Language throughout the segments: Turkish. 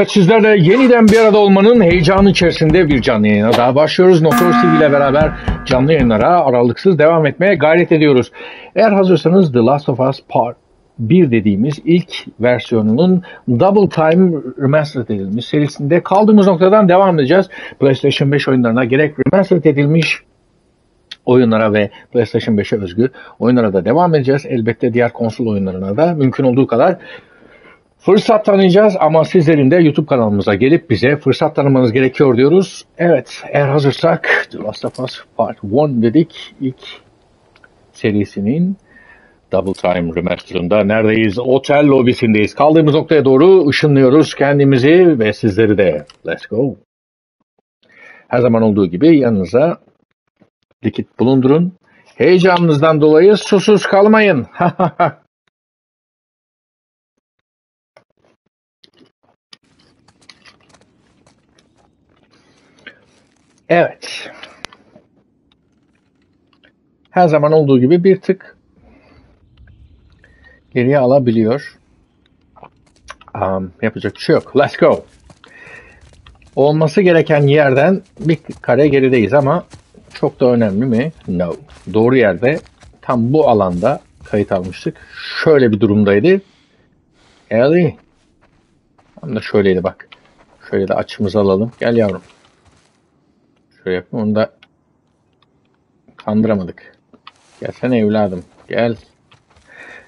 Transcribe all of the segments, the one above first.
Evet sizlerle yeniden bir arada olmanın heyecanı içerisinde bir canlı yayına daha başlıyoruz. Notor TV ile beraber canlı yayınlara aralıksız devam etmeye gayret ediyoruz. Eğer hazırsanız The Last of Us Part 1 dediğimiz ilk versiyonunun Double Time Remastered edilmiş serisinde kaldığımız noktadan devam edeceğiz. PlayStation 5 oyunlarına gerek remastered edilmiş oyunlara ve PlayStation 5'e özgü oyunlara da devam edeceğiz. Elbette diğer konsol oyunlarına da mümkün olduğu kadar fırsat tanıyacağız ama sizlerin de YouTube kanalımıza gelip bize fırsat tanımanız gerekiyor diyoruz. Evet eğer hazırsak The Last of Us Part 1 dedik. İlk serisinin Double Time Remaster'ında neredeyiz? Otel lobisindeyiz. Kaldığımız noktaya doğru ışınlıyoruz kendimizi ve sizleri de. Let's go. Her zaman olduğu gibi yanınıza likit bulundurun. Heyecanınızdan dolayı susuz kalmayın. evet. Her zaman olduğu gibi bir tık geriye alabiliyor. Um, yapacak bir şey yok. Let's go. Olması gereken yerden bir kare gerideyiz ama çok da önemli mi? No. Doğru yerde tam bu alanda kayıt almıştık. Şöyle bir durumdaydı. Ellie. Tam da şöyleydi bak. Şöyle de açımızı alalım. Gel yavrum. Şöyle yapayım. Onu da kandıramadık. Gelsene evladım. Gel.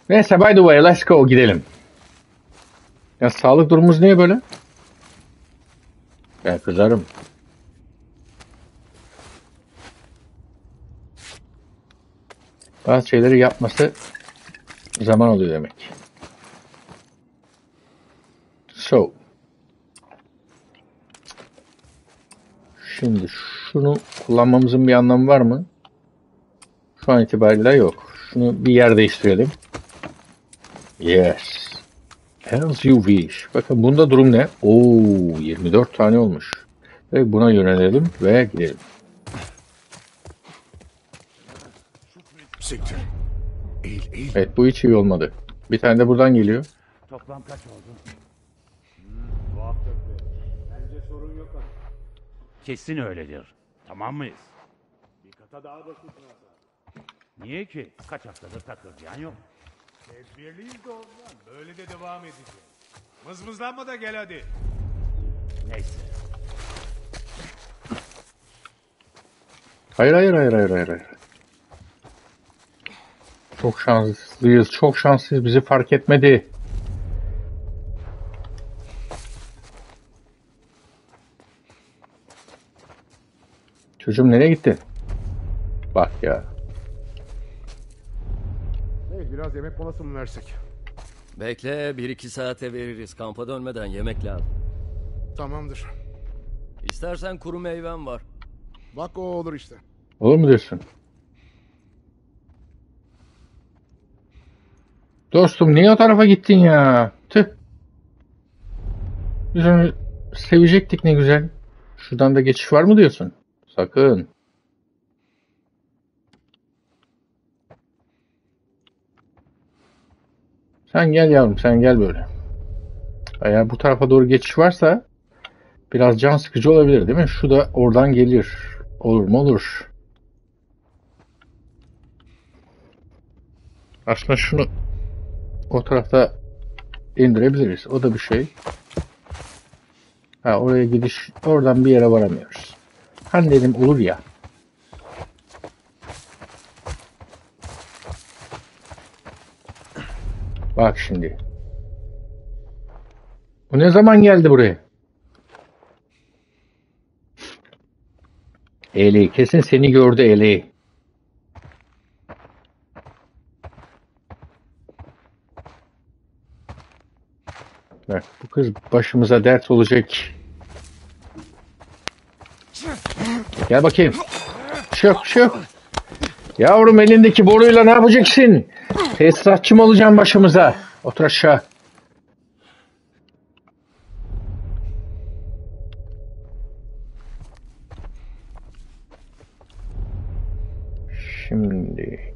Neyse by the way let's go gidelim. Ya sağlık durumumuz niye böyle? Gel kızarım. Bazı şeyleri yapması zaman alıyor demek. So. Şimdi şunu kullanmamızın bir anlamı var mı? Şu an itibariyle yok. Şunu bir yer değiştirelim. Yes. As you wish. Bakın bunda durum ne? Oo, 24 tane olmuş. Ve buna yönelelim ve gidelim. Siktir. Eğil, eğil. Evet bu hiç iyi olmadı. Bir tane de buradan geliyor. Toplam kaç oldu? Tuhaf döktü. Bence sorun yok ama. Kesin öyledir. Tamam mıyız? Bir kata daha basın Hasan. Niye ki? Kaç haftadır takırdayan yok. Tedbirliyiz de ondan. Böyle de devam edeceğiz. Mızmızlanma da gel hadi. Neyse. Hayır hayır hayır hayır hayır. hayır. Çok şanslıyız. Çok şanslıyız. Bizi fark etmedi. Çocuğum nereye gitti? Bak ya. Hey, biraz yemek molası mı versek? Bekle bir iki saate veririz. Kampa dönmeden yemek lazım. Tamamdır. İstersen kuru meyvem var. Bak o olur işte. Olur mu diyorsun? Dostum niye o tarafa gittin ya? Tüh. Biz onu sevecektik ne güzel. Şuradan da geçiş var mı diyorsun? Sakın. Sen gel yavrum sen gel böyle. Eğer bu tarafa doğru geçiş varsa biraz can sıkıcı olabilir değil mi? Şu da oradan gelir. Olur mu olur. Aslında şunu o tarafta indirebiliriz. O da bir şey. Ha oraya gidiş oradan bir yere varamıyoruz. Hani dedim olur ya. Bak şimdi. Bu ne zaman geldi buraya? Eli kesin seni gördü Eli. Bak bu kız başımıza dert olacak. Gel bakayım. Şok şok. Yavrum elindeki boruyla ne yapacaksın? Tesisatçı mı olacaksın başımıza? Otur aşağı. Şimdi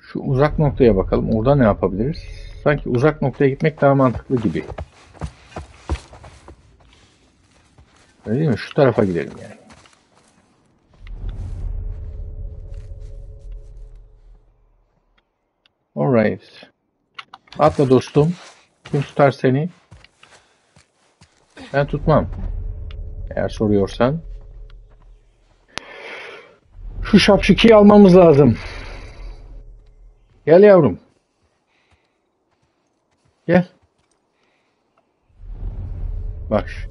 şu uzak noktaya bakalım. Orada ne yapabiliriz? Sanki uzak noktaya gitmek daha mantıklı gibi. Öyle değil mi? Şu tarafa gidelim yani. Alright. Atla dostum. Kim tutar seni? Ben tutmam. Eğer soruyorsan. Şu şapşikiyi almamız lazım. Gel yavrum. Gel. Bak.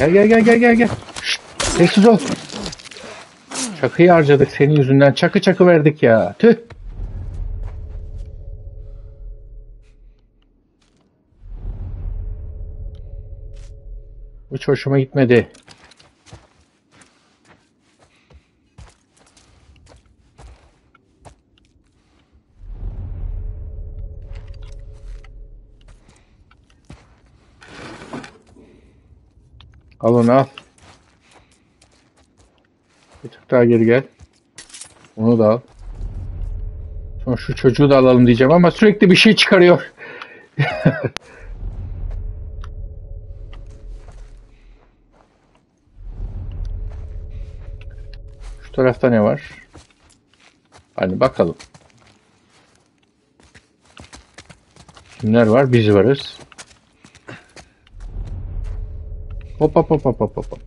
Gel gel gel gel gel gel. Şşt, sessiz ol. Çakıyı harcadık senin yüzünden. Çakı çakı verdik ya. Tüh. Hiç hoşuma gitmedi. Al onu al. Bir tık daha geri gel. Onu da al. Sonra şu çocuğu da alalım diyeceğim ama sürekli bir şey çıkarıyor. Şu tarafta ne var? Hadi bakalım. Kimler var? Biz varız. Hop hop hop hop hop hop.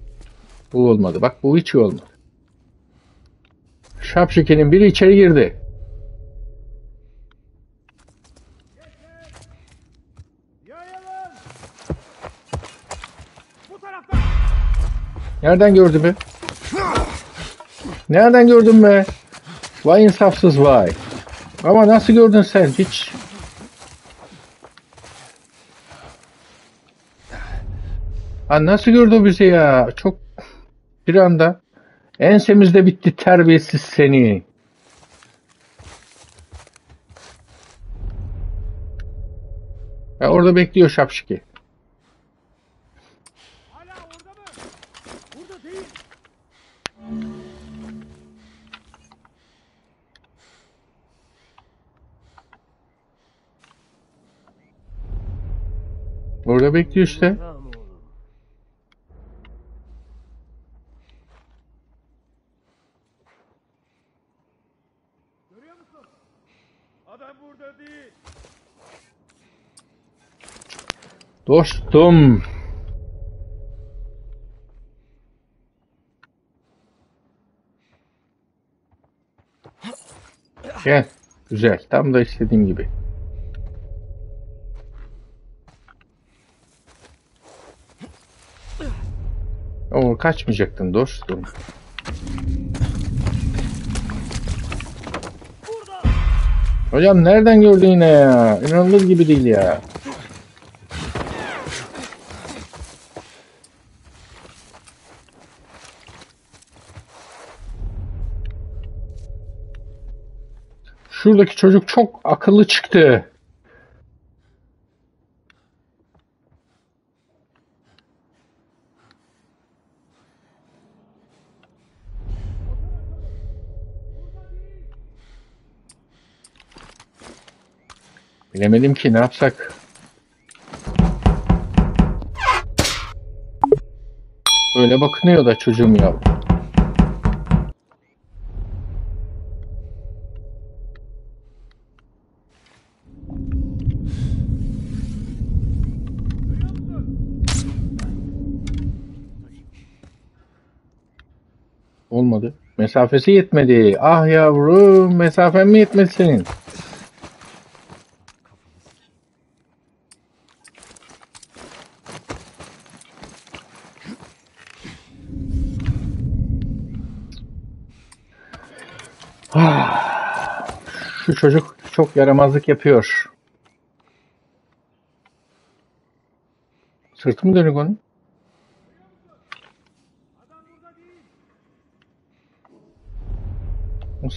Bu olmadı. Bak bu hiç iyi olmadı. Şapşike'nin biri içeri girdi. Nereden gördü be? Nereden gördün be? Vay insafsız vay. Ama nasıl gördün sen hiç? Ha nasıl gördü bizi ya? Çok bir anda ensemizde bitti terbiyesiz seni. Ya orada bekliyor şapşiki. Orada bekliyor işte. Adam burada değil. Dostum. Gel. Güzel. Tam da istediğim gibi. Oo, kaçmayacaktın dostum. Hocam nereden gördün yine ya? İnanılır gibi değil ya. Şuradaki çocuk çok akıllı çıktı. Bilemedim ki ne yapsak. Öyle bakınıyor da çocuğum ya. Olmadı. Mesafesi yetmedi. Ah yavrum, mesafen mi yetmedi senin? Ah, Şu çocuk çok yaramazlık yapıyor. Sırtı mı dönük onun?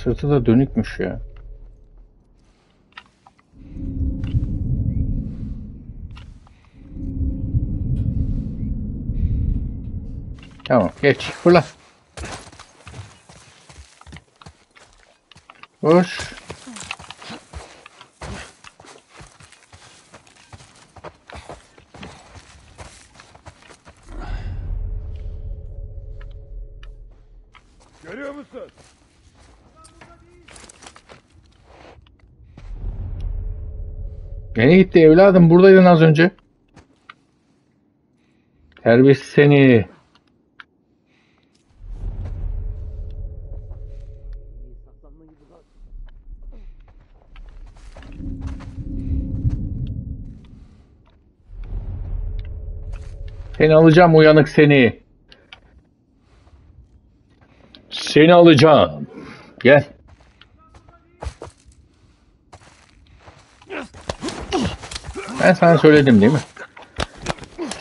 Sırtı da dönükmüş ya. Tamam geç fırla. Koş. Nereye gitti evladım? Buradaydın az önce. Terbiyesiz seni. Seni alacağım uyanık seni. Seni alacağım. Gel. Ben sana söyledim değil mi?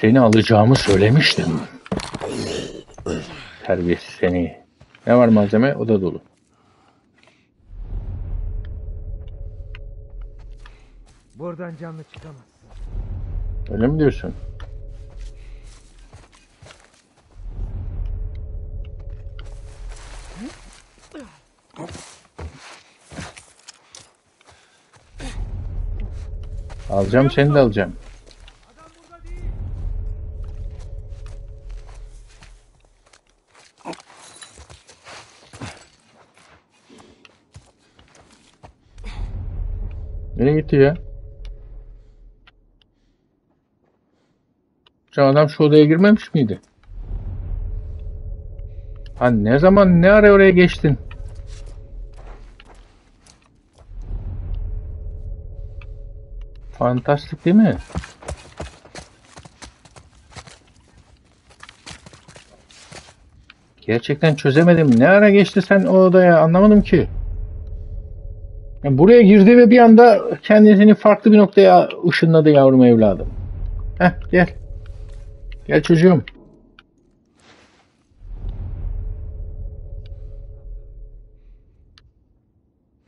Seni alacağımı söylemiştim. Terbiyesiz seni. Ne var malzeme? O da dolu. Buradan canlı çıkamazsın. Öyle mi diyorsun? Alacağım seni de alacağım. Nereye gitti ya? Şu adam şu odaya girmemiş miydi? Ha ne zaman ne ara oraya geçtin? Fantastik değil mi? Gerçekten çözemedim. Ne ara geçti sen o odaya anlamadım ki. Ya buraya girdi ve bir anda kendisini farklı bir noktaya ışınladı yavrum evladım. Heh gel. Gel çocuğum.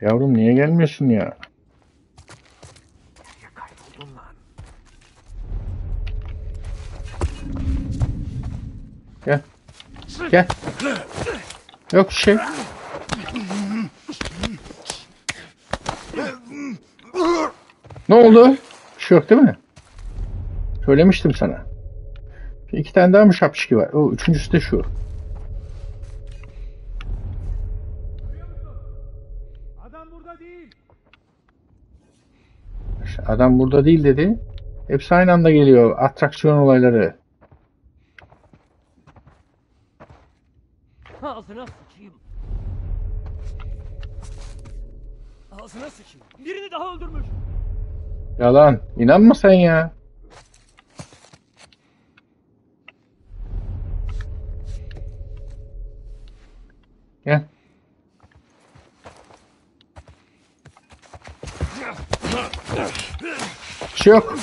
Yavrum niye gelmiyorsun ya? Gel. Gel. Yok şey. Ne oldu? Bir şey yok değil mi? Söylemiştim sana. İki tane daha mı şapşiki var? O üçüncüsü de şu. Adam burada değil. İşte Adam burada değil dedi. Hepsi aynı anda geliyor. Atraksiyon olayları. Ağzına sıçayım. Ağzına sıçayım. Birini daha öldürmüş. Yalan. İnanma sen ya. Gel. Bir şey yok.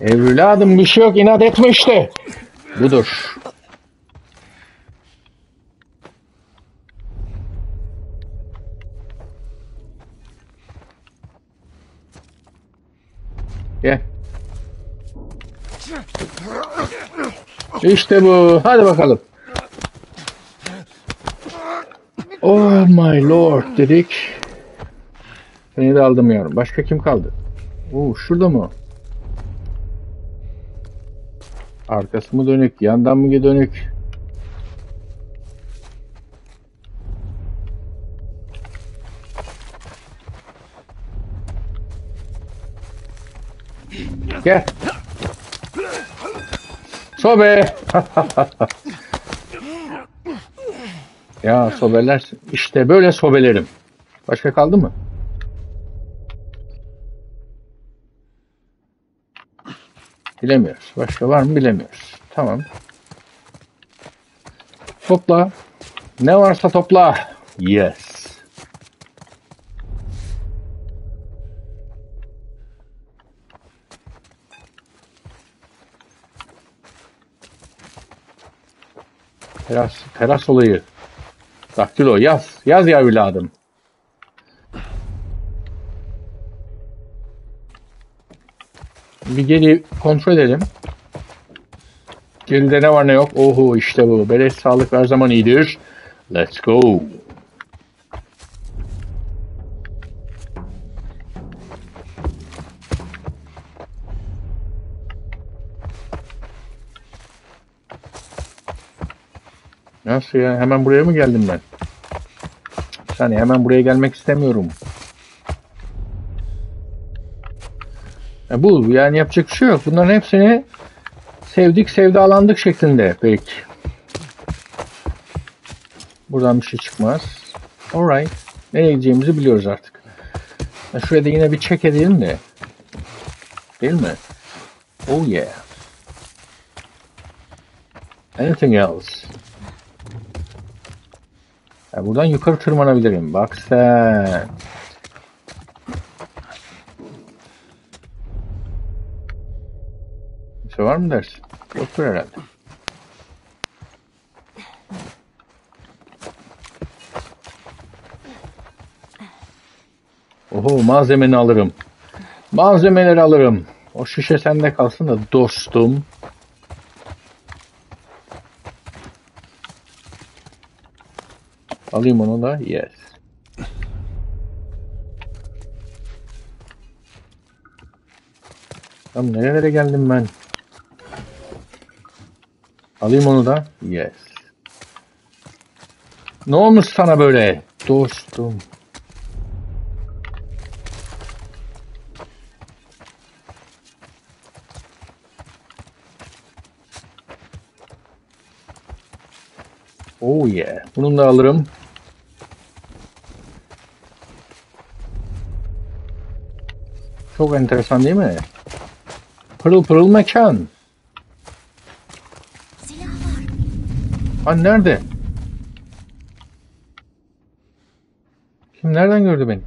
Evladım bir şey yok. inat etme işte. Budur. İşte bu. Hadi bakalım. Oh my lord dedik. Seni de aldım yavrum. Başka kim kaldı? Oo, şurada mı? Arkası mı dönük? Yandan mı dönük? Gel. Sobe. ya sobeler işte böyle sobelerim. Başka kaldı mı? Bilemiyoruz. Başka var mı bilemiyoruz. Tamam. Topla. Ne varsa topla. Yes. Teras, teras olayı. Daktilo yaz. Yaz ya evladım. Bir geri kontrol edelim. Geride ne var ne yok. Oho işte bu. Beleş sağlık her zaman iyidir. Let's go. Nasıl ya? Hemen buraya mı geldim ben? Saniye hemen buraya gelmek istemiyorum. E bu yani yapacak bir şey yok. Bunların hepsini sevdik sevdalandık şeklinde belki. Buradan bir şey çıkmaz. Alright. Nereye gideceğimizi biliyoruz artık. Ya şuraya da yine bir check edelim de. Değil mi? Oh yeah. Anything else? Ya buradan yukarı tırmanabilirim. Bak sen. Bir şey var mı dersin? Yoktur herhalde. Oho malzemeni alırım. Malzemeleri alırım. O şişe sende kalsın da dostum. Alayım onu da. Yes. Tam nerelere geldim ben? Alayım onu da. Yes. Ne olmuş sana böyle? Dostum. Oh yeah. Bunu da alırım. Çok enteresan değil mi? Pırıl pırıl mekan. Ha nerede? Kim nereden gördü beni?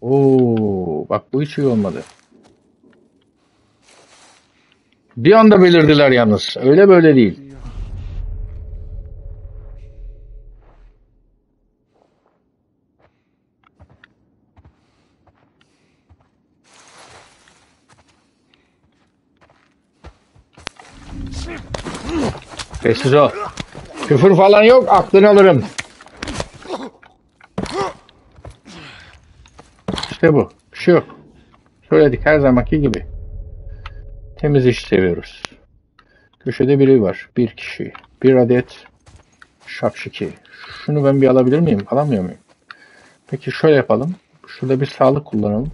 Oo, bak bu hiç iyi olmadı. Bir anda belirdiler yalnız. Öyle böyle değil. Sessiz ol. Küfür falan yok. Aklını alırım. İşte bu. Bir şey yok. Söyledik her zamanki gibi. Temiz iş seviyoruz. Köşede biri var. Bir kişi. Bir adet şapşiki. Şunu ben bir alabilir miyim? Alamıyor muyum? Peki şöyle yapalım. Şurada bir sağlık kullanalım.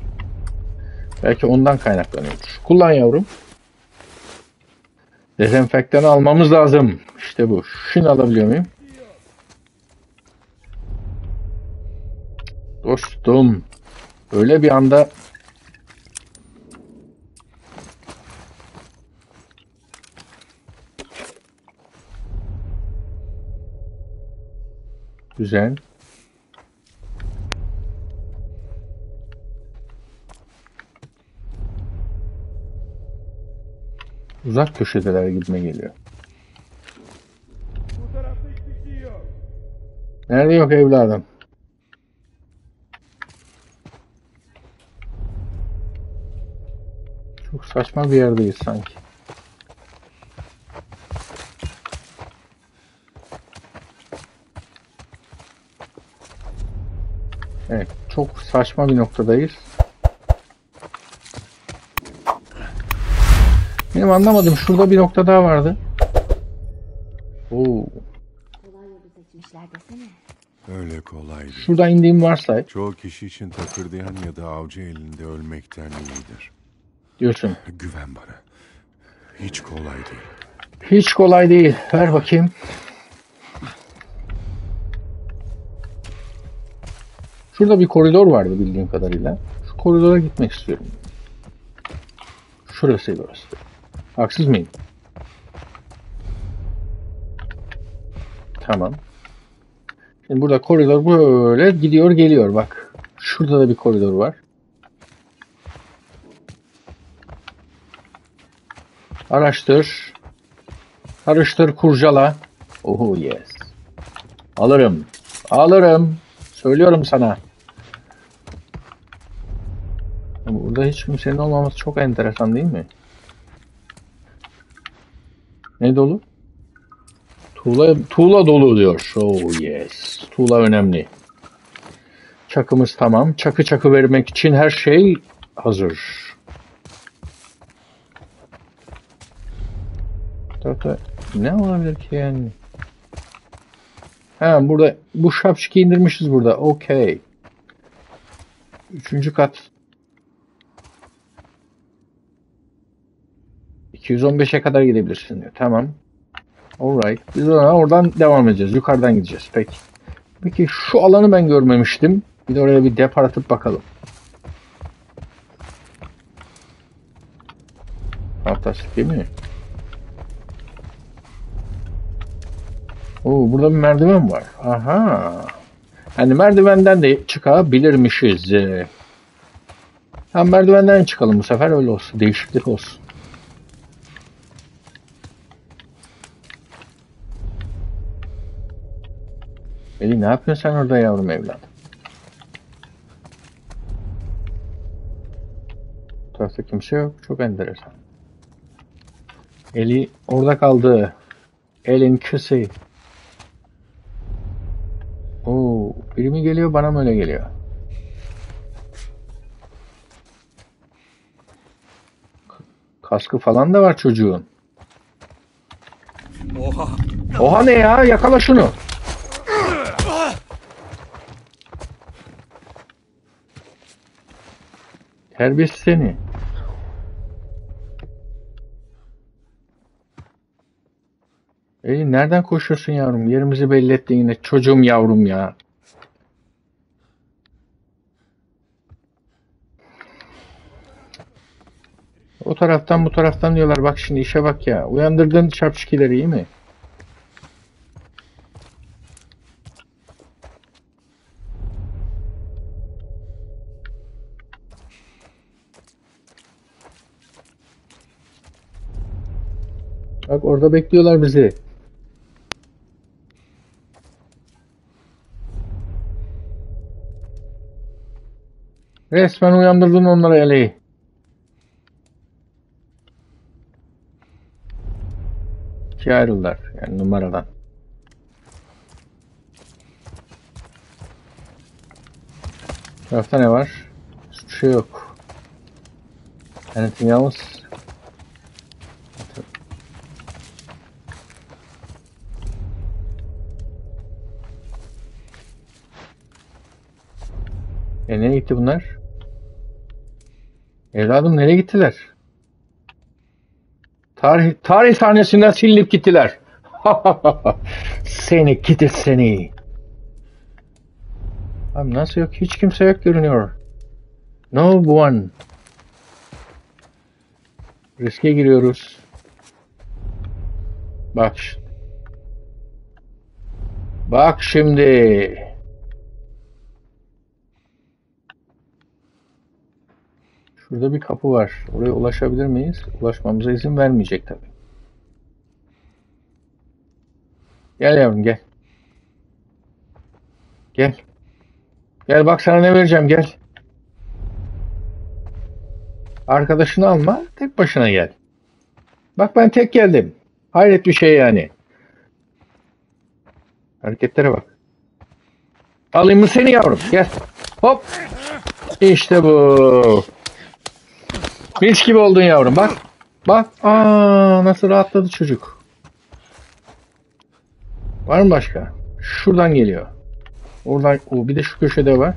Belki ondan kaynaklanıyordur. Kullan yavrum. Dezenfektanı almamız lazım. İşte bu. Şunu alabiliyor muyum? Dostum. Öyle bir anda Güzel. Uzak köşedeler gitme geliyor. Nerede yok evladım? Çok saçma bir yerdeyiz sanki. Evet, çok saçma bir noktadayız. Benim anlamadım. Şurada bir nokta daha vardı. Oo. Öyle kolay değil. Şuradan indiğim varsay Çoğu kişi için takırdayan ya da avcı elinde ölmekten iyidir. diyorsun. Güven bana. Hiç kolay değil. Hiç kolay değil. Ver bakayım. Şurada bir koridor vardı bildiğim kadarıyla. Şu koridora gitmek istiyorum. Şurasıydı orası. Haksız mıyım? Tamam. Şimdi burada koridor böyle gidiyor geliyor bak. Şurada da bir koridor var. Araştır. Karıştır kurcala. Oh yes. Alırım. Alırım. Söylüyorum sana. Burada hiç kimsenin olmaması çok enteresan değil mi? Ne dolu? Tuğla, tuğla dolu diyor. Oh yes. Tuğla önemli. Çakımız tamam. Çakı çakı vermek için her şey hazır. Tahta ne olabilir ki yani? Ha burada bu şapşiki indirmişiz burada. Okey. Üçüncü kat. 215'e kadar gidebilirsin diyor. Tamam. Alright. Biz ona oradan devam edeceğiz. Yukarıdan gideceğiz. Peki. Peki şu alanı ben görmemiştim. Bir de oraya bir depar atıp bakalım. Fantastik değil mi? Oo, burada bir merdiven var. Aha. Hani merdivenden de çıkabilirmişiz. Ee, Ha merdivenden çıkalım bu sefer öyle olsun. Değişiklik olsun. Eli ne yapıyorsun sen orada yavrum evladım? Bu tarafta kimse yok. Çok enteresan. Eli orada kaldı. Elin küsü. Oo, biri mi geliyor bana mı öyle geliyor? Kaskı falan da var çocuğun. Oha. Oha ne ya? Yakala şunu. Terbiyesiz seni. Ey nereden koşuyorsun yavrum? Yerimizi belli ettin yine. Çocuğum yavrum ya. O taraftan bu taraftan diyorlar. Bak şimdi işe bak ya. Uyandırdın çarpışkileri iyi mi? Orada bekliyorlar bizi. Resmen uyandırdın onları eleği. İkiye ayrıldılar yani numaradan. Tarafta ne var? Hiçbir şey yok. Anything else? E nereye gitti bunlar? Evladım nereye gittiler? Tarih, tarih sahnesinden silinip gittiler. seni gidi seni. Abi nasıl yok? Hiç kimse yok görünüyor. No one. Riske giriyoruz. Bak. Bak şimdi. Şurada bir kapı var. Oraya ulaşabilir miyiz? Ulaşmamıza izin vermeyecek tabii. Gel yavrum gel. Gel. Gel bak sana ne vereceğim gel. Arkadaşını alma, tek başına gel. Bak ben tek geldim. Hayret bir şey yani. Hareketlere bak. Alayım mı seni yavrum? Gel. Hop. İşte bu. Mis gibi oldun yavrum bak. Bak. Aa nasıl rahatladı çocuk. Var mı başka? Şuradan geliyor. Oradan o bir de şu köşede var.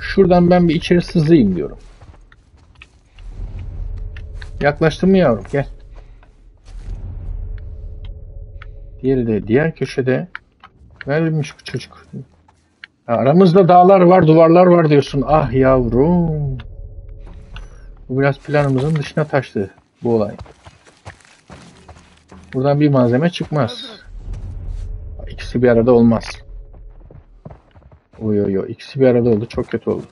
Şuradan ben bir içeri sızayım diyorum. Yaklaştın mı yavrum? Gel. Diğeri de diğer köşede. Neredeymiş bu çocuk? Aramızda dağlar var, duvarlar var diyorsun. Ah yavrum. Bu biraz planımızın dışına taştı bu olay. Buradan bir malzeme çıkmaz. İkisi bir arada olmaz. Oy oy oy. İkisi bir arada oldu. Çok kötü oldu.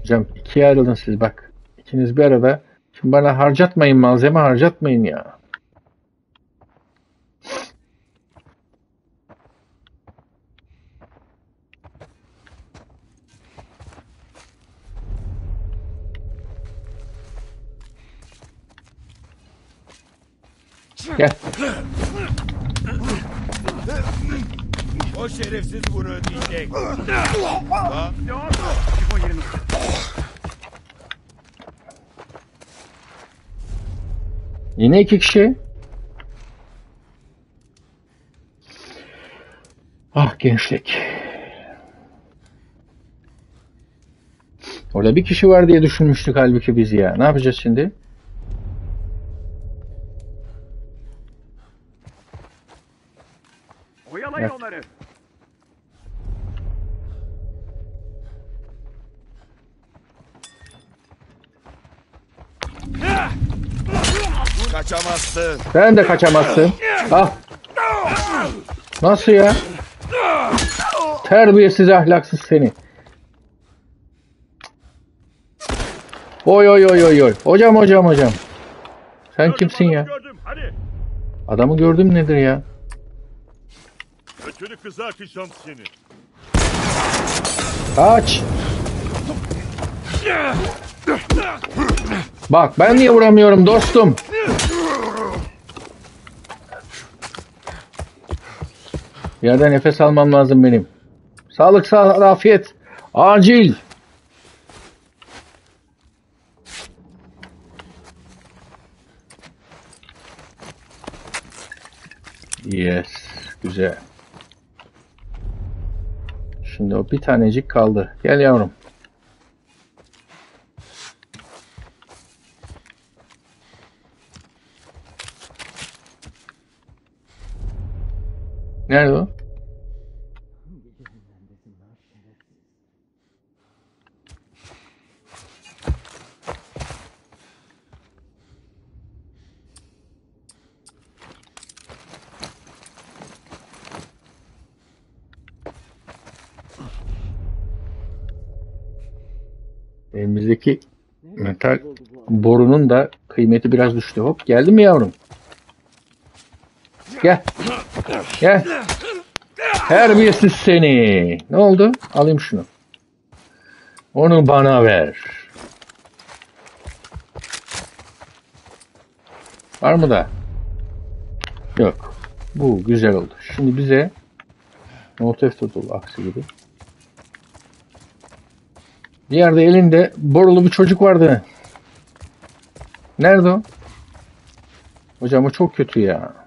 Hocam ikiye ayrıldın siz bak. İki İkiniz bir arada. Şimdi bana harcatmayın malzeme harcatmayın ya. Gel. O şerefsiz bunu ödeyecek. Yine iki kişi. Ah gençlik. Orada bir kişi var diye düşünmüştük halbuki biz ya. Ne yapacağız şimdi? Kaçamazsın. Sen de kaçamazsın. Ah. Nasıl ya? Terbiyesiz ahlaksız seni. Oy oy oy oy oy. Hocam hocam hocam. Sen kimsin ya? Gördüm. Hadi. Adamı gördüm nedir ya? Götünü kızartacağım seni. Kaç. Bak ben niye vuramıyorum dostum? Yerden nefes almam lazım benim. Sağlık, sağlık, afiyet. Acil. Yes. Güzel. Şimdi o bir tanecik kaldı. Gel yavrum. Nerede o? Elimizdeki metal borunun da kıymeti biraz düştü. Hop geldi mi yavrum? Gel. Gel. Terbiyesiz seni. Ne oldu? Alayım şunu. Onu bana ver. Var mı da? Yok. Bu güzel oldu. Şimdi bize Notif Total aksi gibi. Bir yerde elinde borulu bir çocuk vardı. Nerede o? Hocam o çok kötü ya.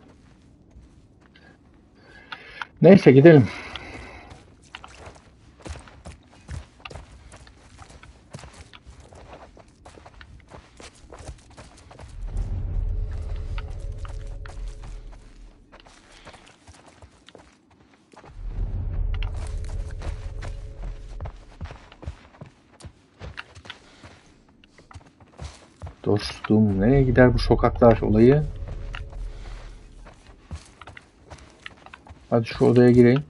Neyse gidelim. Dostum nereye gider bu sokaklar olayı? Hadi şu odaya gireyim.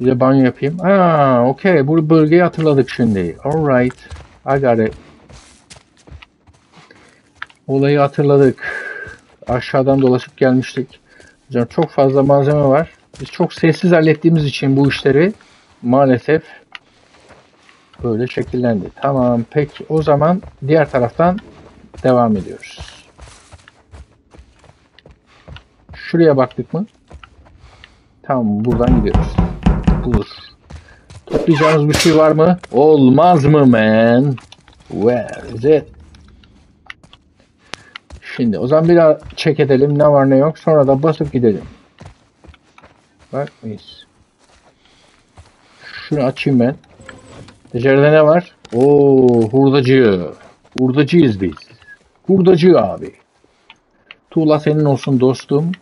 Bir de banyo yapayım. Aa, okey. Bu bölgeyi hatırladık şimdi. Alright. I got it. Olayı hatırladık. Aşağıdan dolaşıp gelmiştik. Hocam çok fazla malzeme var. Biz çok sessiz hallettiğimiz için bu işleri maalesef böyle şekillendi. Tamam. Peki o zaman diğer taraftan devam ediyoruz. Şuraya baktık mı? Tamam buradan gidiyoruz. Bulur. Toplayacağımız bir şey var mı? Olmaz mı man? Where is it? Şimdi o zaman bir daha check edelim ne var ne yok. Sonra da basıp gidelim. Bak mıyız? Şunu açayım ben. İçeride ne var? Oo hurdacı. Hurdacıyız biz. Hurdacı abi. Tuğla senin olsun dostum.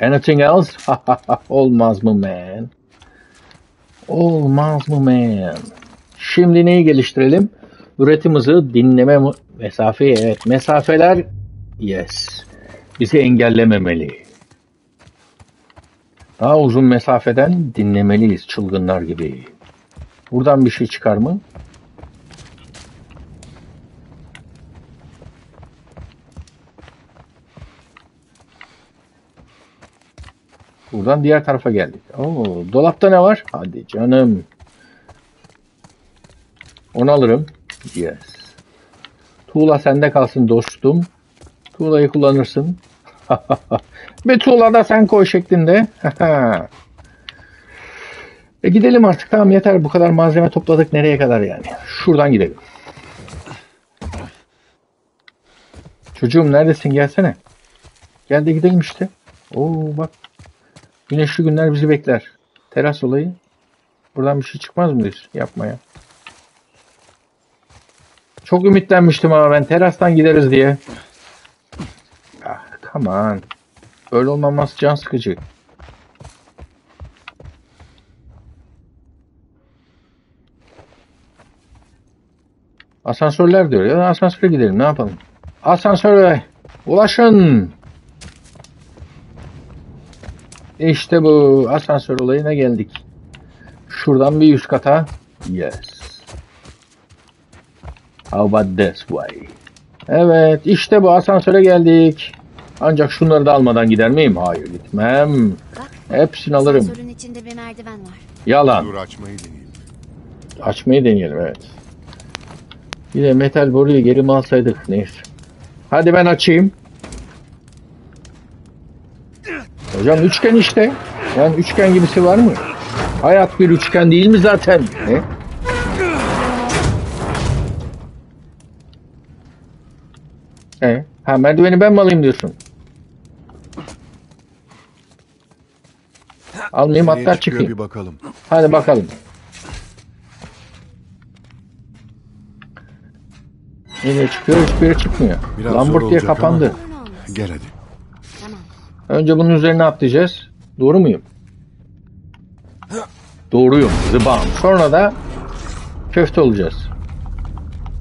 Anything else? Olmaz mı man? Olmaz mı man? Şimdi neyi geliştirelim? Üretim hızı, dinleme mesafeyi, evet mesafeler yes. Bizi engellememeli. Daha uzun mesafeden dinlemeliyiz çılgınlar gibi. Buradan bir şey çıkar mı? Buradan diğer tarafa geldik. Oo, dolapta ne var? Hadi canım. Onu alırım. Yes. Tuğla sende kalsın dostum. Tuğlayı kullanırsın. Bir tuğla da sen koy şeklinde. e gidelim artık tamam yeter bu kadar malzeme topladık nereye kadar yani. Şuradan gidelim. Çocuğum neredesin gelsene. Gel de gidelim işte. Oo bak. Güneşli günler bizi bekler. Teras olayı. Buradan bir şey çıkmaz mıyız? Yapma ya. Çok ümitlenmiştim ama ben terastan gideriz diye. Ah, come on. Böyle olmaması can sıkıcı. Asansörler diyor ya. Asansöre gidelim ne yapalım. Asansöre ulaşın. İşte bu asansör olayına geldik. Şuradan bir üst kata. Yes. How about this way? Evet işte bu asansöre geldik. Ancak şunları da almadan gider miyim? Hayır gitmem. Bak. Hepsini alırım. Asansörün içinde bir merdiven var. Yalan. Dur açmayı deneyelim. Açmayı deneyelim evet. Bir de metal boruyu geri mi alsaydık neyse. Hadi ben açayım. Hocam üçgen işte. Yani üçgen gibisi var mı? Hayat bir üçgen değil mi zaten? Ne? E, ha merdiveni ben mi alayım diyorsun? Almayayım Nereye hatta çıkıyor çıkayım. bir bakalım. Hadi bakalım. Nereye çıkıyor? Hiçbir yere çıkmıyor. Biraz zor Lambert diye olacak kapandı. Gel hadi. Önce bunun üzerine atlayacağız. Doğru muyum? Doğruyum. Zıbam. Sonra da köfte olacağız.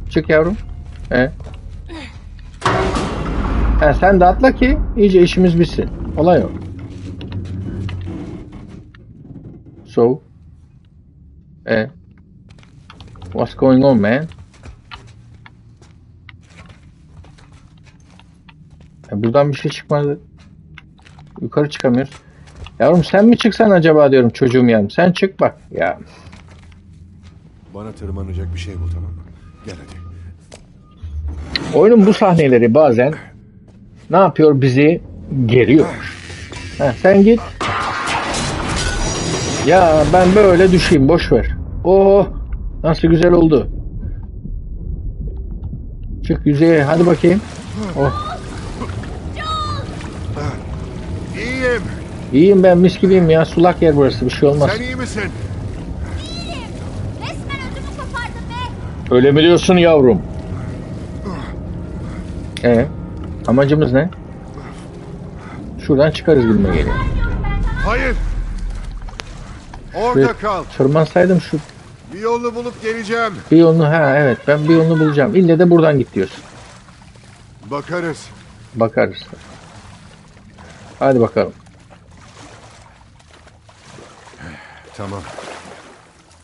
Çık yavrum. E. Ha, sen de atla ki iyice işimiz bitsin. Olay o. So. E. What's going on man? E, buradan bir şey çıkmadı. Yukarı çıkamıyoruz. Yavrum sen mi çıksan acaba diyorum çocuğum yani. Sen çık bak. Ya Bana tırmanacak bir şey bul tamam mı? Gel hadi. oyunun bu sahneleri bazen ne yapıyor bizi geriyor. Ha, sen git. Ya ben böyle düşeyim boş ver. Oh nasıl güzel oldu. Çık yüzeye hadi bakayım. Oh İyiyim. iyiyim ben mis gibiyim ya sulak yer burası bir şey olmaz. Sen iyi misin? Resmen ödümü kopardın be. Öyle mi diyorsun yavrum? E amacımız ne? Şuradan çıkarız gibime geliyor. Hayır. Orada Şuraya kal. tırmansaydım şu Bir yolunu bulup geleceğim. bir yolunu ha evet ben bir yolunu bulacağım. İlle de buradan git diyorsun. Bakarız. Bakarız. Hadi bakalım. Tamam.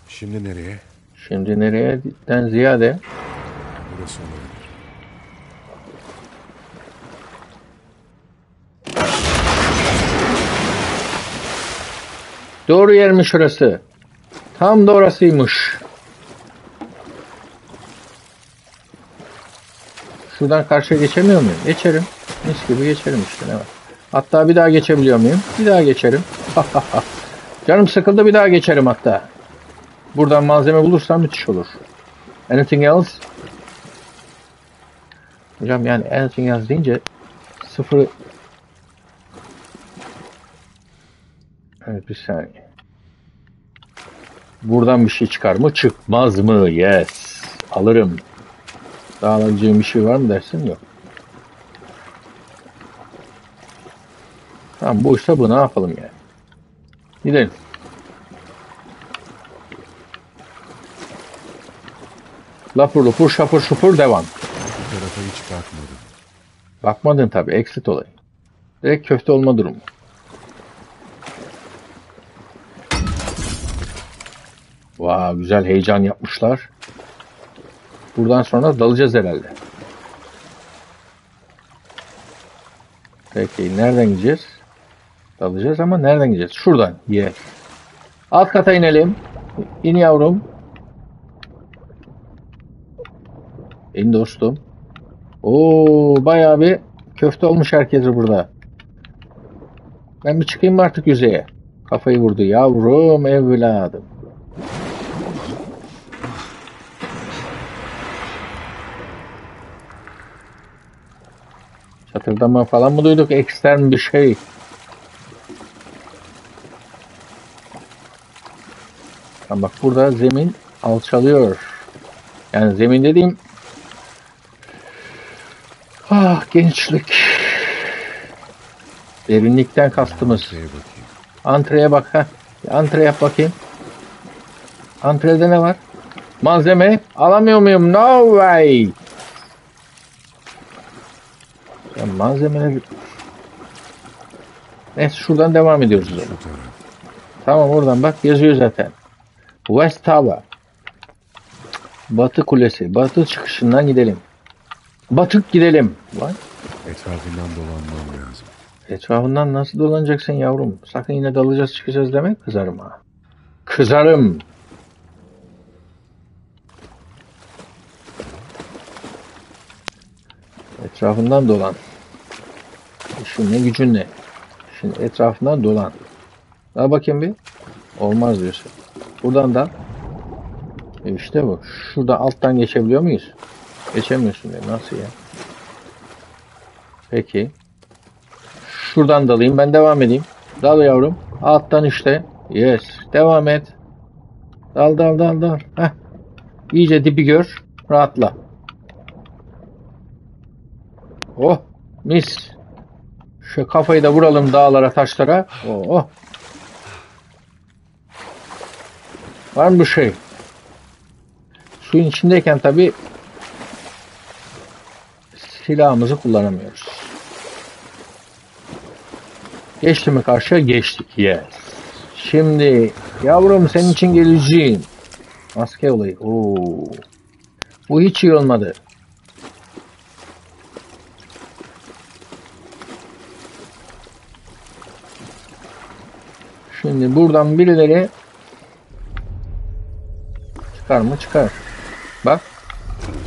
Şimdi nereye? Şimdi nereyeden ziyade Burası olabilir. doğru yermiş orası. Tam da orasıymış. Şuradan karşıya geçemiyor muyum? Geçerim. Mis gibi geçerim işte ne var. Hatta bir daha geçebiliyor muyum? Bir daha geçerim. Canım sıkıldı bir daha geçerim hatta. Buradan malzeme bulursam müthiş olur. Anything else? Hocam yani anything else deyince sıfırı... Evet bir saniye. Buradan bir şey çıkar mı? Çıkmaz mı? Yes. Alırım. Daha alacağım bir şey var mı dersin? Yok. Tamam buysa bu ne yapalım yani. Gidelim. Lapur lupur şapur şupur devam. Bu tarafa hiç bakmadım. Bakmadın tabi exit olayı. Direkt köfte olma durumu. Vay güzel heyecan yapmışlar. Buradan sonra dalacağız herhalde. Peki nereden gideceğiz? Dalacağız ama nereden gideceğiz? Şuradan. Yes. Alt kata inelim. İn yavrum. İn dostum. Oo bayağı bir köfte olmuş herkesi burada. Ben bir çıkayım mı artık yüzeye? Kafayı vurdu yavrum evladım. Çatırdama falan mı duyduk? Ekstern bir şey. Tamam bak burada zemin alçalıyor. Yani zemin dediğim ah gençlik. Derinlikten kastımız. Antreye bak ha. Antre yap bakayım. Antrede ne var? Malzeme alamıyor muyum? No way. Ya malzemeler... Neyse şuradan devam ediyoruz. Tamam oradan bak yazıyor zaten. West Tower. Batı Kulesi. Batı çıkışından gidelim. Batık gidelim. Vay. Etrafından dolanmam lazım. Etrafından nasıl dolanacaksın yavrum? Sakın yine dalacağız çıkacağız demek kızarım ha. Kızarım. Etrafından dolan. İşin ne gücün ne? Şimdi etrafından dolan. Daha bakayım bir. Olmaz diyorsun. Buradan da. E işte bu. Şurada alttan geçebiliyor muyuz? Geçemiyorsun diyor. Nasıl ya? Peki. Şuradan dalayım. Ben devam edeyim. Dal yavrum. Alttan işte. Yes. Devam et. Dal dal dal dal. Heh. İyice dibi gör. Rahatla. Oh. Mis. Şu kafayı da vuralım dağlara taşlara. Oh. oh. Var mı bir şey? Suyun içindeyken tabi silahımızı kullanamıyoruz. Geçti mi karşıya? Geçtik. Yes. Şimdi yavrum senin için geleceğim. Maske olayı. Oo. Bu hiç iyi olmadı. Şimdi buradan birileri çıkar mı? Çıkar. Bak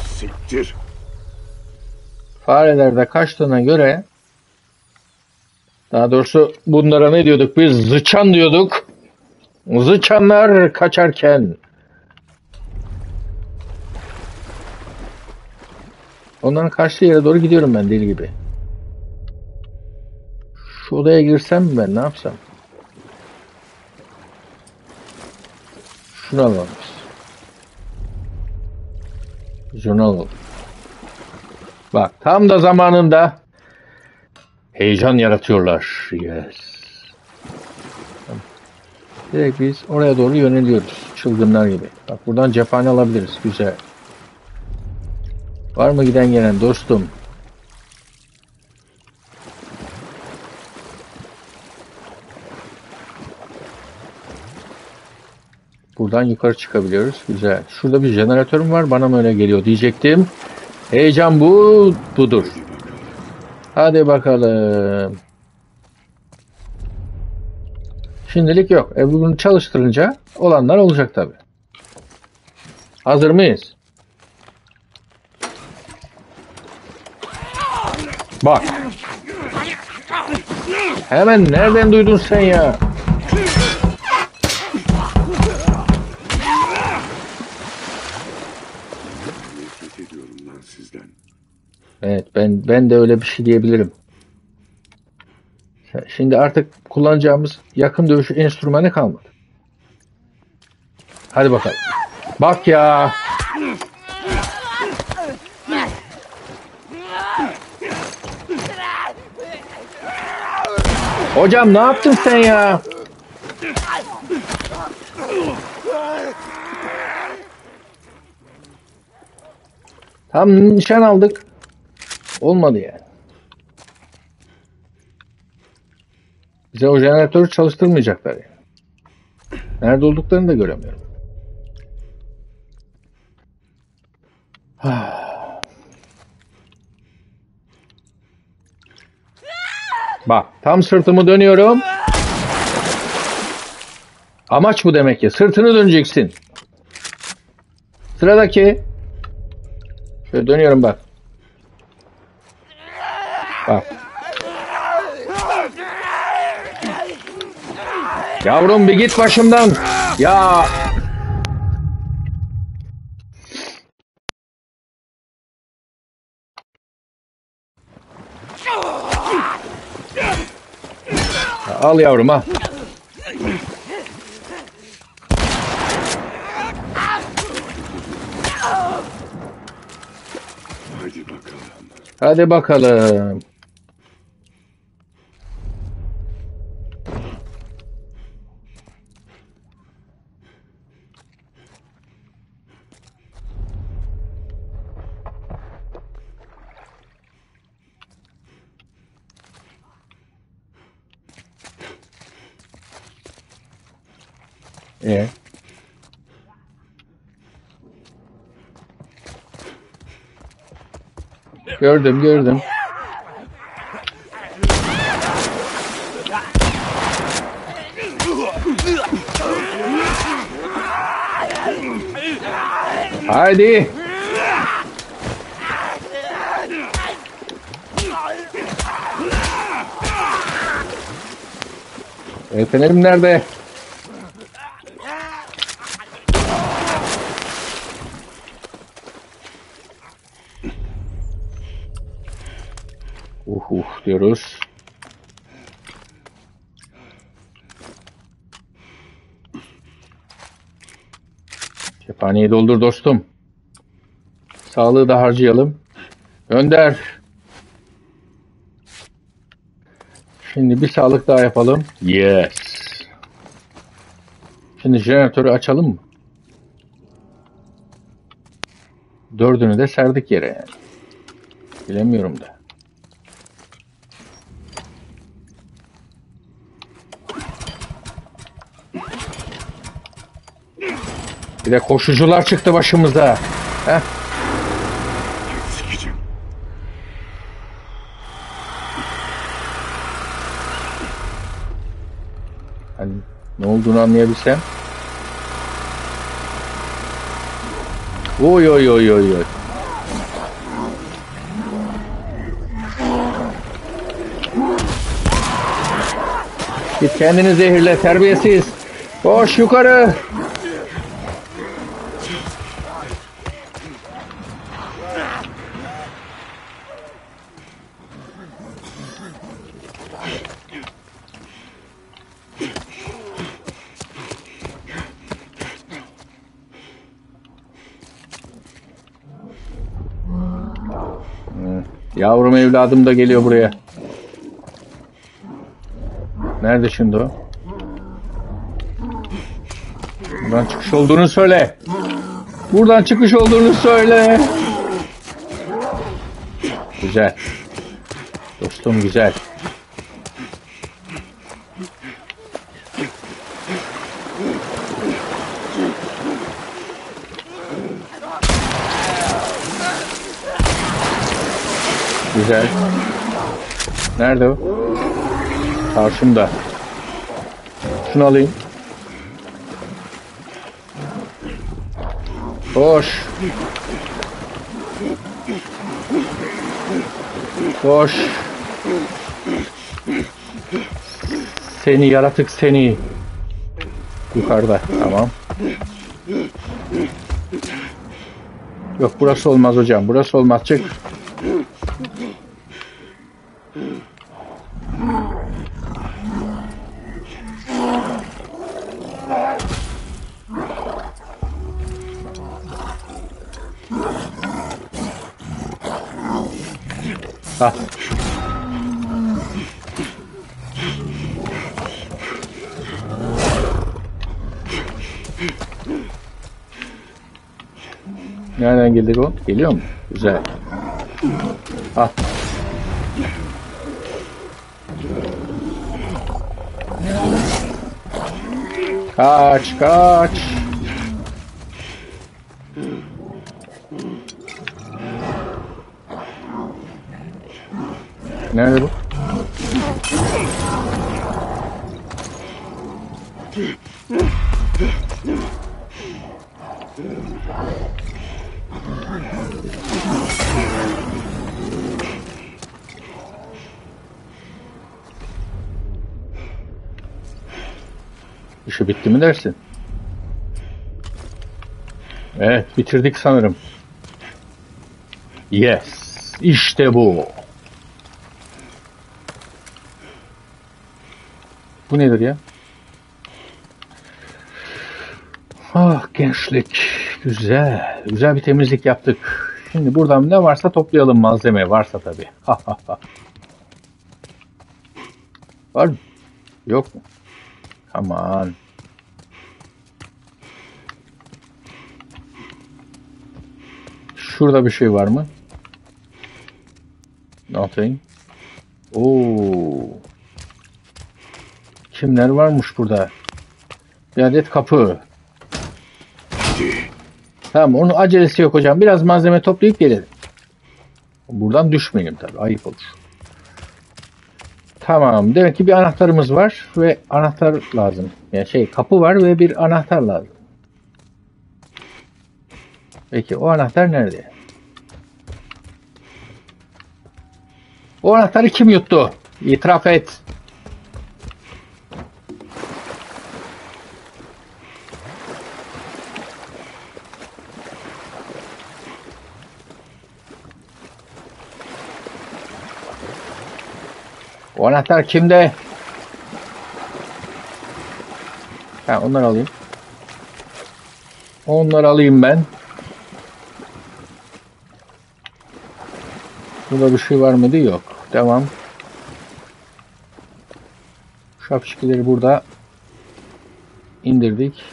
Siktir. farelerde kaçtığına göre daha doğrusu bunlara ne diyorduk biz? Zıçan diyorduk. Zıçanlar kaçarken. Onların karşı yere doğru gidiyorum ben deli gibi. Şu odaya girsem mi ben ne yapsam? Şunu alalım alalım. Bak tam da zamanında heyecan yaratıyorlar. Yes. Direkt biz oraya doğru yöneliyoruz. Çılgınlar gibi. Bak buradan cephane alabiliriz. Güzel. Var mı giden gelen dostum? Buradan yukarı çıkabiliyoruz. Güzel. Şurada bir jeneratörüm var. Bana mı öyle geliyor diyecektim. Heyecan bu budur. Hadi bakalım. Şimdilik yok. E bunu çalıştırınca olanlar olacak tabi. Hazır mıyız? Bak. Hemen nereden duydun sen ya? Ben ben de öyle bir şey diyebilirim. Şimdi artık kullanacağımız yakın dövüş enstrümanı kalmadı. Hadi bakalım. Bak ya. Hocam ne yaptın sen ya? Tam nişan aldık. Olmadı yani. Bize o jeneratörü çalıştırmayacaklar yani. Nerede olduklarını da göremiyorum. Bak tam sırtımı dönüyorum. Amaç bu demek ki. Sırtını döneceksin. Sıradaki. Şöyle dönüyorum bak. Bak. Yavrum bir git başımdan. Ya. Al yavrum al. Hadi bakalım. Hadi bakalım. Ee? Gördüm gördüm. Haydi. El fenerim nerede? Cephaneyi doldur dostum. Sağlığı da harcayalım. Önder. Şimdi bir sağlık daha yapalım. Yes. Şimdi jeneratörü açalım mı? Dördünü de serdik yere yani. Bilemiyorum da. Bir de koşucular çıktı başımıza. Heh. Hani ne olduğunu anlayabilsem. Oy oy oy oy oy. Git kendini zehirle terbiyesiz. Koş yukarı. Evladım da geliyor buraya. Nerede şimdi o? Buradan çıkış olduğunu söyle. Buradan çıkış olduğunu söyle. Güzel. Dostum güzel. Güzel. Nerede o? Karşımda. Şunu alayım. Koş. Koş. Seni yaratık seni. Yukarıda. Tamam. Yok burası olmaz hocam. Burası olmaz. Çık. Nereden geldi o? Geliyor mu? Güzel. Al. Kaç kaç. Nerede bu? İşi bitti mi dersin? Evet, bitirdik sanırım. Yes, işte bu. Bu nedir ya? Ah gençlik. Güzel. Güzel bir temizlik yaptık. Şimdi buradan ne varsa toplayalım malzeme. Varsa tabii. Var mı? Yok mu? Aman. Şurada bir şey var mı? Nothing. Oo. Kimler varmış burada? Bir adet kapı. Tamam onun acelesi yok hocam. Biraz malzeme toplayıp gelelim. Buradan düşmeyelim tabii. Ayıp olur. Tamam. Demek ki bir anahtarımız var ve anahtar lazım. Yani şey kapı var ve bir anahtar lazım. Peki o anahtar nerede? O anahtarı kim yuttu? İtiraf et. O anahtar kimde? Ha, onları alayım. Onları alayım ben. Burada bir şey var mıydı? Yok. Devam. Şapşikileri burada indirdik.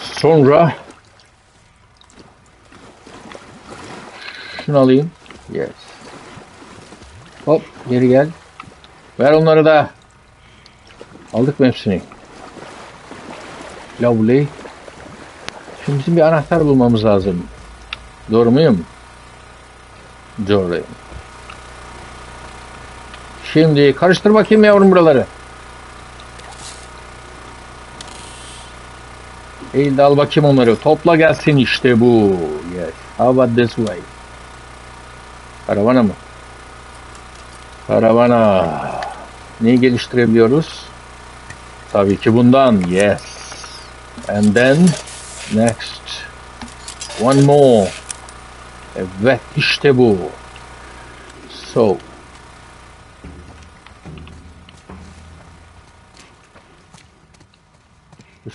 Sonra şunu alayım. Yes. Hop geri gel. Ver onları da. Aldık mı hepsini? Lovely. Şimdi bizim bir anahtar bulmamız lazım. Doğru muyum? Doğru. Şimdi karıştır bakayım yavrum buraları. Eğil de al bakayım onları. Topla gelsin işte bu. Yes. How about this way? Karavana mı? Karavana. Neyi geliştirebiliyoruz? Tabii ki bundan. Yes. And then next. One more. Evet işte bu. So.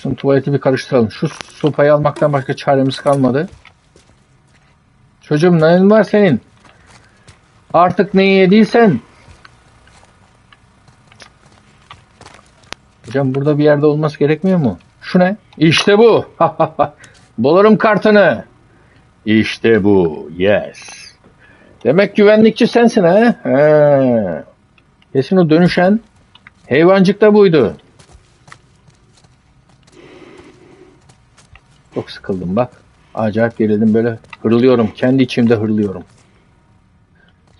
Şu tuvaleti bir karıştıralım. Şu sopayı almaktan başka çaremiz kalmadı. Çocuğum neyin var senin? Artık neyi yediysen. Hocam burada bir yerde olması gerekmiyor mu? Şu ne? İşte bu. Bulurum kartını. İşte bu. Yes. Demek güvenlikçi sensin ha? He. Kesin o dönüşen hayvancık da buydu. Çok sıkıldım bak. Acayip gerildim böyle hırlıyorum. Kendi içimde hırlıyorum.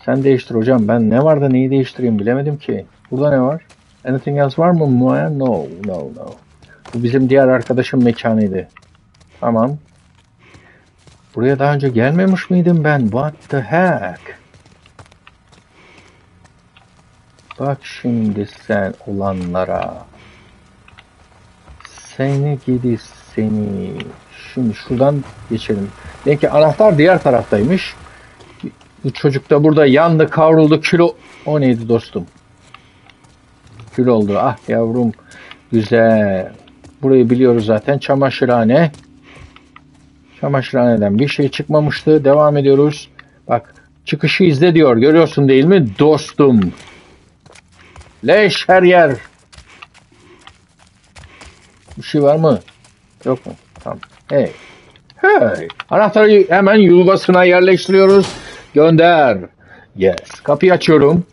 Sen değiştir hocam. Ben ne var da neyi değiştireyim bilemedim ki. Burada ne var? Anything else var mı? No, no, no. Bu bizim diğer arkadaşın mekanıydı. Tamam. Buraya daha önce gelmemiş miydim ben? What the heck? Bak şimdi sen olanlara. Seni gidi seni. Şimdi şuradan geçelim. Demek ki anahtar diğer taraftaymış. Bu çocuk da burada yandı, kavruldu, kilo... O neydi dostum? Kül oldu. Ah yavrum. Güzel. Burayı biliyoruz zaten. Çamaşırhane. Çamaşırhaneden bir şey çıkmamıştı. Devam ediyoruz. Bak çıkışı izle diyor. Görüyorsun değil mi? Dostum. Leş her yer. Bir şey var mı? Yok mu? Tamam. Hey. Hey. Anahtarı hemen yuvasına yerleştiriyoruz. Gönder. Yes. Kapıyı açıyorum.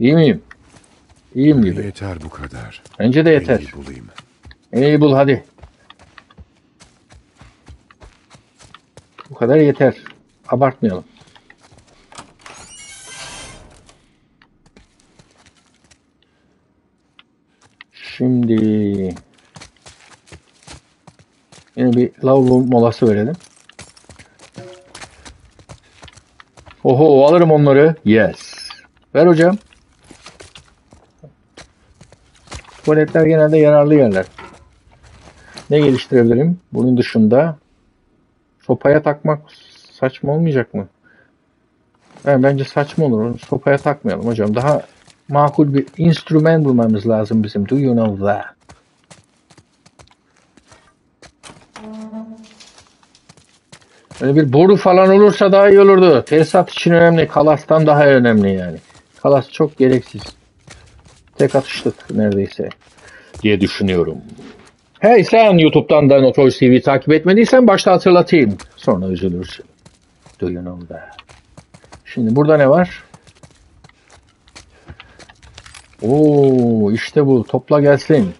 İyi miyim? İyiyim gibi. Yeter bu kadar. Bence de yeter. En iyi bulayım. İyi bul hadi. kadar yeter. Abartmayalım. Şimdi yine bir lavabo molası verelim. Oho alırım onları. Yes. Ver hocam. Tuvaletler genelde yararlı yerler. Ne geliştirebilirim? Bunun dışında sopaya takmak saçma olmayacak mı? Yani bence saçma olur. Sopaya takmayalım hocam. Daha makul bir instrument bulmamız lazım bizim. Do you know that? Böyle bir boru falan olursa daha iyi olurdu. Tesisat için önemli. Kalas'tan daha önemli yani. Kalas çok gereksiz. Tek atışlık neredeyse diye düşünüyorum. Hey sen YouTube'dan da Notorious TV'yi takip etmediysen başta hatırlatayım. Sonra üzülürsün. That? Şimdi burada ne var? Oo işte bu. Topla gelsin.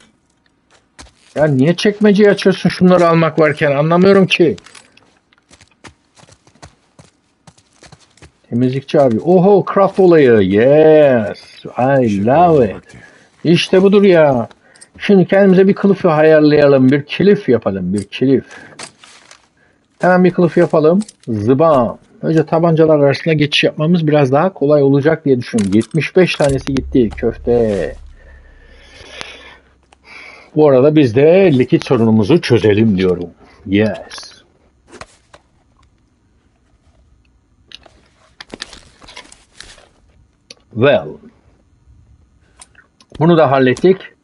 Ya niye çekmeceyi açıyorsun şunları almak varken anlamıyorum ki. Temizlikçi abi. Oho craft olayı. Yes. I love it. İşte budur ya. Şimdi kendimize bir kılıf ayarlayalım. Bir kilif yapalım. Bir kilif. Hemen bir kılıf yapalım. Zıbam. Önce tabancalar arasında geçiş yapmamız biraz daha kolay olacak diye düşünüyorum. 75 tanesi gitti köfte. Bu arada biz de likit sorunumuzu çözelim diyorum. Yes. Well. Bunu da hallettik.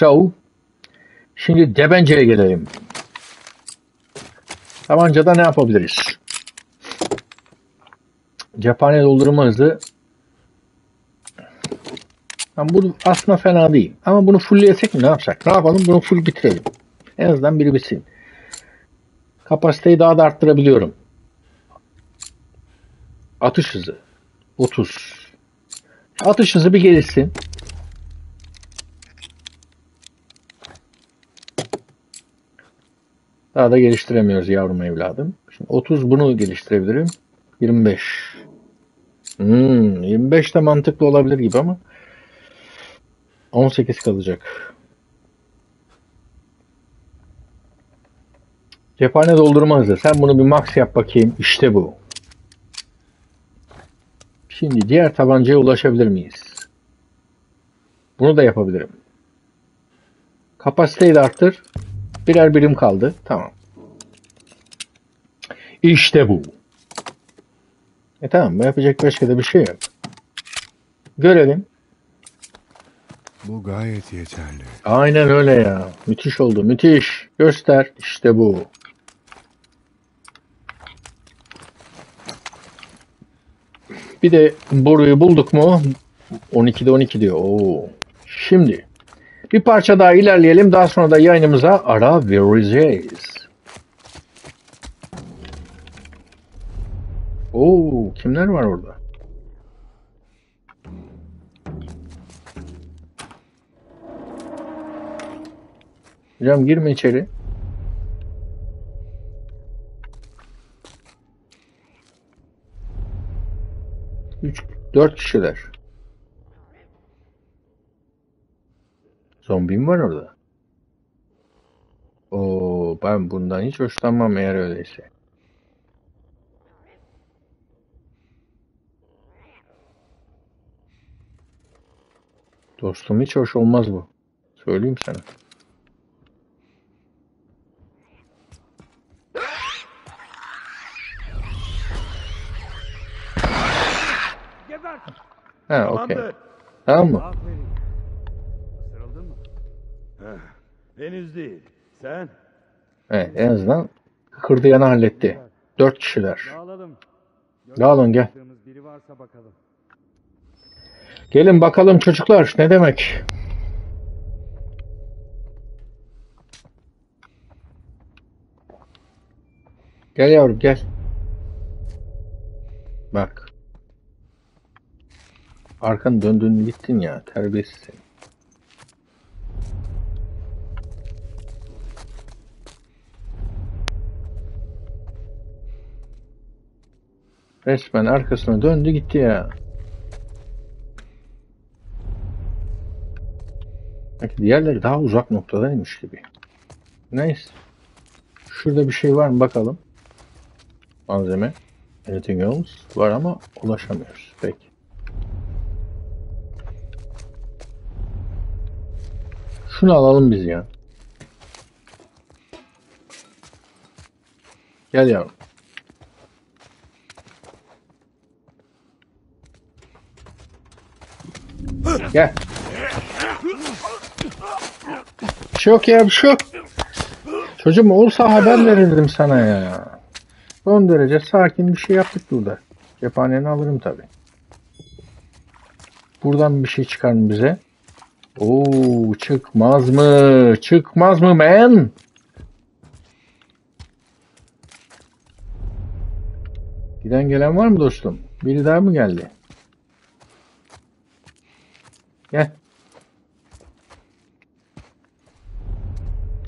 So. Şimdi debenceye gelelim. Tabancada ne yapabiliriz? Cephane doldurma hızı. Yani bu aslında fena değil. Ama bunu fullleyesek mi ne yapsak? Ne yapalım? Bunu full bitirelim. En azından biri bitsin. Kapasiteyi daha da arttırabiliyorum. Atış hızı. 30. Atış hızı bir gelişsin. Daha da geliştiremiyoruz yavrum evladım. Şimdi 30 bunu geliştirebilirim. 25. Hmm, 25 de mantıklı olabilir gibi ama 18 kalacak. Cephane doldurma hızı. Sen bunu bir max yap bakayım. İşte bu. Şimdi diğer tabancaya ulaşabilir miyiz? Bunu da yapabilirim. Kapasiteyi de arttır. Birer birim kaldı. Tamam. İşte bu. E tamam yapacak başka da bir şey yok. Görelim. Bu gayet yeterli. Aynen öyle ya. Müthiş oldu. Müthiş. Göster. İşte bu. Bir de boruyu bulduk mu? 12'de 12 diyor. Oo. Şimdi bir parça daha ilerleyelim. Daha sonra da yayınımıza ara vereceğiz. Oo, kimler var orada? Hocam girme içeri. Üç, dört kişiler. Zombim var orada. Oo, ben bundan hiç hoşlanmam eğer öyleyse. Dostum hiç hoş olmaz bu. Söyleyeyim sana. Ha, okey. Tamam mı? Aferin. Henüz değil. Sen? Evet, en azından kırdıyanı halletti. Dört kişiler. Alalım. Dağılın gel. Biri varsa bakalım. Gelin bakalım çocuklar ne demek? Gel yavrum gel. Bak. Arkanı döndün gittin ya terbiyesiz seni. Resmen arkasına döndü gitti ya. Belki diğerleri daha uzak noktadaymış gibi. Neyse. Şurada bir şey var mı bakalım. Malzeme. Anything else? Var ama ulaşamıyoruz. Peki. Şunu alalım biz ya. Gel yavrum. Gel. Bir şey yok ya bir şey yok. Çocuğum olsa haber verirdim sana ya. Son derece sakin bir şey yaptık burada. Cephaneni alırım tabi. Buradan bir şey çıkar mı bize? Oo çıkmaz mı? Çıkmaz mı man? Giden gelen var mı dostum? Biri daha mı geldi? Gel.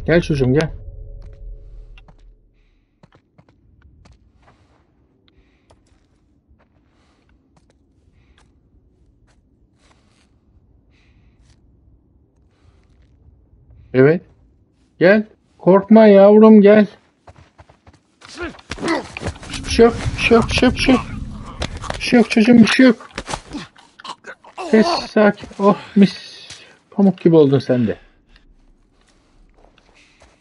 Gel çocuğum gel. Evet. Gel. Korkma yavrum gel. Bir şey yok, bir şey yok, bir şey yok, bir şey yok. Bir şey yok çocuğum, bir şey yok. Ses sakin. Oh mis. Pamuk gibi oldun sen de.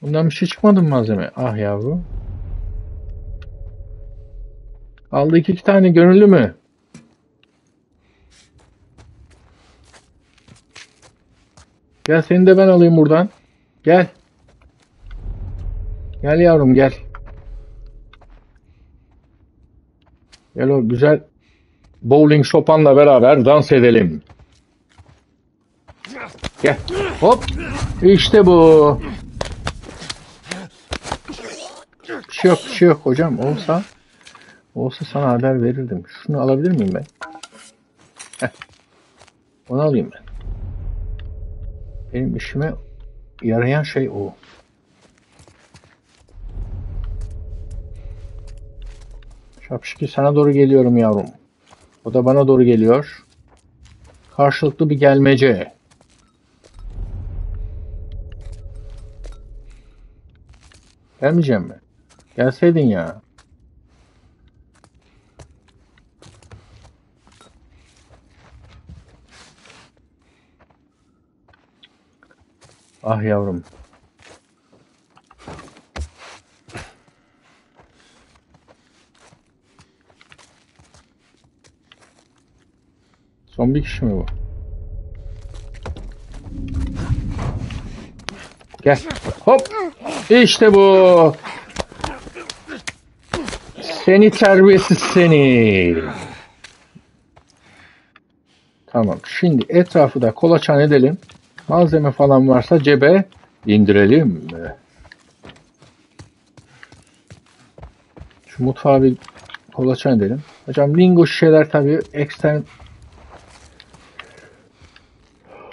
Bundan bir şey çıkmadı mı malzeme? Ah yavrum. Aldı iki, iki tane gönüllü mü? Gel seni de ben alayım buradan. Gel. Gel yavrum gel. Gel o güzel bowling sopanla beraber dans edelim. Gel. Hop. İşte bu. Bir şey yok, bir şey yok hocam. Olsa olsa sana haber verirdim. Şunu alabilir miyim ben? Heh. Onu alayım ben. Benim işime yarayan şey o. Şapşiki sana doğru geliyorum yavrum. O da bana doğru geliyor. Karşılıklı bir gelmece. Gelmeyeceğim mi? Gelseydin ya. Ah yavrum. Son bir kişi mi bu? Gel. Hop. İşte bu. Seni terbiyesiz seni. Tamam. Şimdi etrafı da kolaçan edelim. Malzeme falan varsa cebe indirelim. Şu mutfağı bir kolaçan edelim. Hocam lingo şişeler tabii ekstern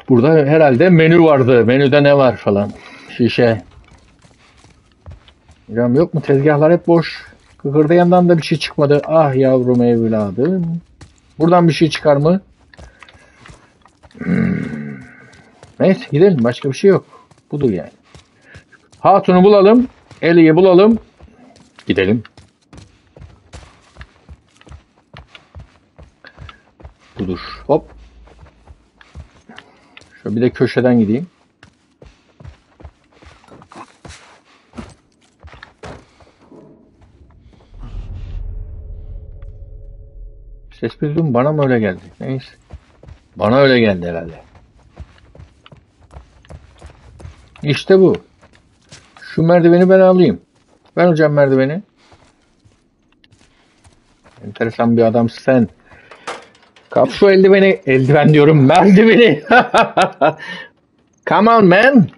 Burada herhalde menü vardı. Menüde ne var falan. Şişe. Hocam yok mu? Tezgahlar hep boş. Kıkırdayandan da bir şey çıkmadı. Ah yavrum evladım. Buradan bir şey çıkar mı? Hmm. Neyse gidelim. Başka bir şey yok. Budur yani. Hatun'u bulalım. Eli'yi bulalım. Gidelim. Budur. Hop. Şöyle bir de köşeden gideyim. Ses bir duydum bana mı öyle geldi? Neyse. Bana öyle geldi herhalde. İşte bu. Şu merdiveni ben alayım. Ben hocam merdiveni. Enteresan bir adamsın sen. Kap şu eldiveni. Eldiven diyorum merdiveni. Come on man.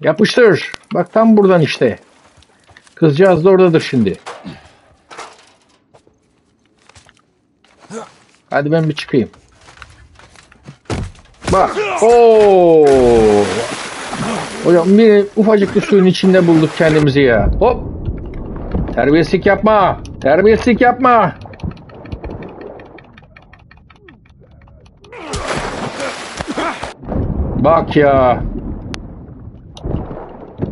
Yapıştır. Bak tam buradan işte. Kızcağız da oradadır şimdi. Hadi ben bir çıkayım. Bak. Oo. Hocam bir ufacık bir suyun içinde bulduk kendimizi ya. Hop. Terbiyesizlik yapma. Terbiyesizlik yapma. Bak ya.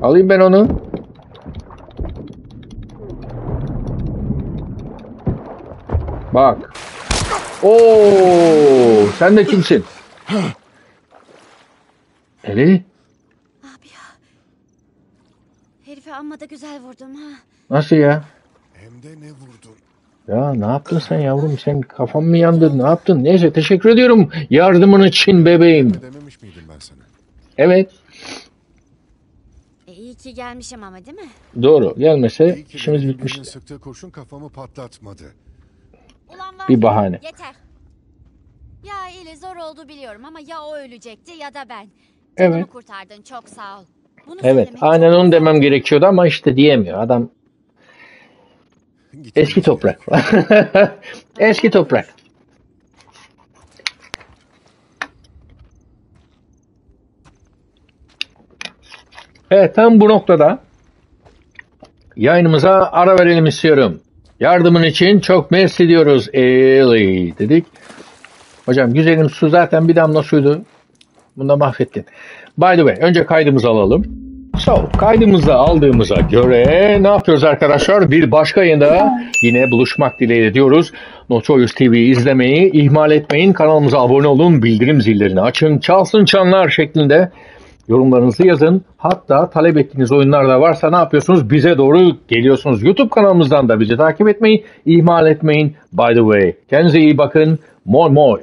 Alayım ben onu. Bak. Oo, sen de kimsin? Eli, Abi ya. Herife amma da güzel vurdum ha. nasıl ya? Hem de ne vurdun? Ya ne yaptın sen yavrum? Sen kafan mı yandı? Ne yaptın? Neyse teşekkür ediyorum yardımın için bebeğim. Dememiş miydim ben sana? Evet, E, iyi ki gelmişim ama değil mi? doğru. Gelmese İyi ki işimiz birinin bitmişti. sıktığı kurşun kafamı patlatmadı. Ulan var Bir bahane. Yeter. Ya ile zor oldu biliyorum ama ya o ölecekti ya da ben. Evet. Canımı kurtardın çok sağ ol. Bunu Evet, söylemek aynen çok onu güzel. demem gerekiyordu ama işte diyemiyor. Adam eski toprak. eski toprak. Evet, tam bu noktada yayınımıza ara verelim istiyorum. Yardımın için çok mersi diyoruz. Eli dedik. Hocam güzelim su zaten bir damla suydu. Bunu da mahvettin. By the way, önce kaydımızı alalım. So, kaydımızı aldığımıza göre ne yapıyoruz arkadaşlar? Bir başka yayında yine buluşmak dileğiyle diyoruz. Notorious TV'yi izlemeyi ihmal etmeyin. Kanalımıza abone olun. Bildirim zillerini açın. Çalsın çanlar şeklinde yorumlarınızı yazın. Hatta talep ettiğiniz oyunlar da varsa ne yapıyorsunuz? Bize doğru geliyorsunuz. YouTube kanalımızdan da bizi takip etmeyi ihmal etmeyin. By the way, kendinize iyi bakın. Moy moy.